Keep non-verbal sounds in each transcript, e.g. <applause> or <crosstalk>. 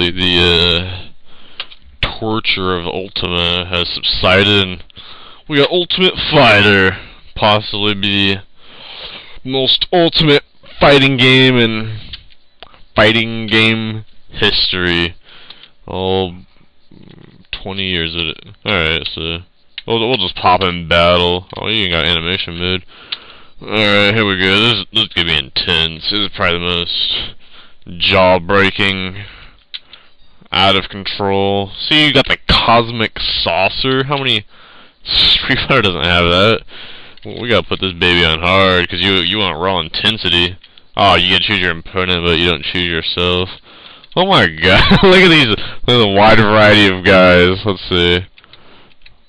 hopefully the uh, torture of Ultima has subsided and we got Ultimate Fighter, possibly the most ultimate fighting game in fighting game history. All 20 years of it. Alright, so we'll, we'll just pop in battle. Oh, you ain't got animation mode. Alright, here we go. This, this is gonna be intense. This is probably the most jaw-breaking, out of control. See, you got the cosmic saucer. How many... <laughs> Street Fighter doesn't have that. We gotta put this baby on hard, because you, you want raw intensity. Oh, you can choose your opponent, but you don't choose yourself. Oh my <laughs> god, look at these, look at the wide variety of guys. Let's see.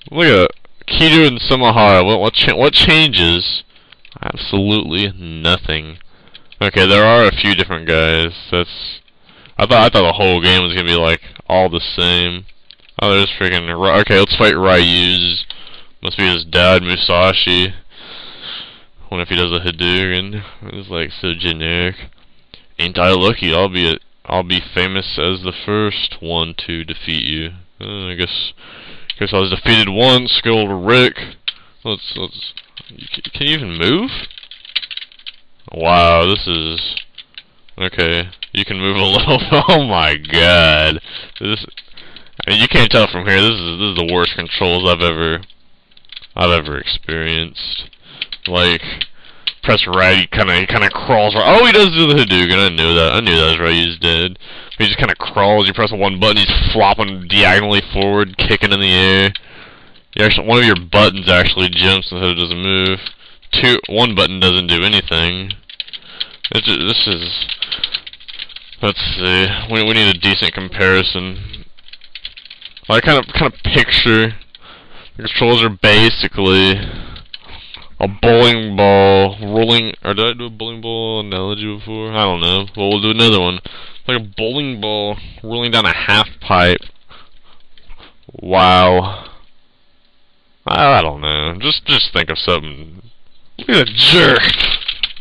Look at Kido and Samahara. What what cha what changes? Absolutely nothing. Okay, there are a few different guys. That's I thought I thought the whole game was gonna be like all the same. Oh, there's freaking okay. Let's fight Ryu's. Must be his dad, Musashi. Wonder if he does a Hadouken. It's like so generic. Ain't I lucky? I'll be a, I'll be famous as the first one to defeat you. Uh, I guess guess I was defeated once. Go to Rick. Let's let's. Can you even move? Wow, this is okay. You can move <laughs> a little. oh my god, this. I mean, you can't tell from here. This is this is the worst controls I've ever I've ever experienced. Like press right, he kind of he kind of crawls. Right. Oh, he does do the Hadouken. I knew that. I knew that was right. He's dead. He just kind of crawls. You press one button, he's flopping diagonally forward, kicking in the air. You actually, one of your buttons actually jumps instead of doesn't move. Two, one button doesn't do anything. Just, this is. Let's see. We we need a decent comparison. I kind of kind of picture the controls are basically a bowling ball rolling. Or did I do a bowling ball analogy before? I don't know. Well, we'll do another one. Like a bowling ball rolling down a half pipe. Wow. I, I don't know. Just just think of something. Look at that jerk.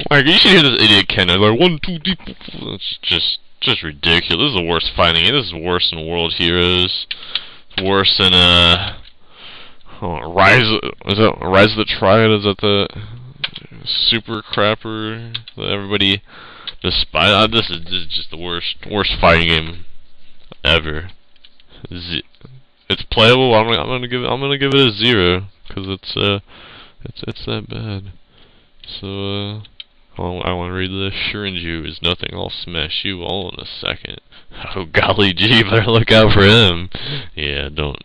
Like you should hear this idiot Ken. Like one, two, four. It's just just ridiculous. This is the worst fighting. This is worse than World Heroes. worse than uh Oh, Rise is that Rise of the Triad? Is that the super crapper that everybody? Uh, this is this is just the worst worst fighting game ever. Z it's playable. I'm I'm gonna give it, I'm gonna give it a zero because it's uh it's it's that bad. So uh. I want to read this. Shirinju is nothing. I'll smash you all in a second. <laughs> Oh golly gee, better look out for him. Yeah, don't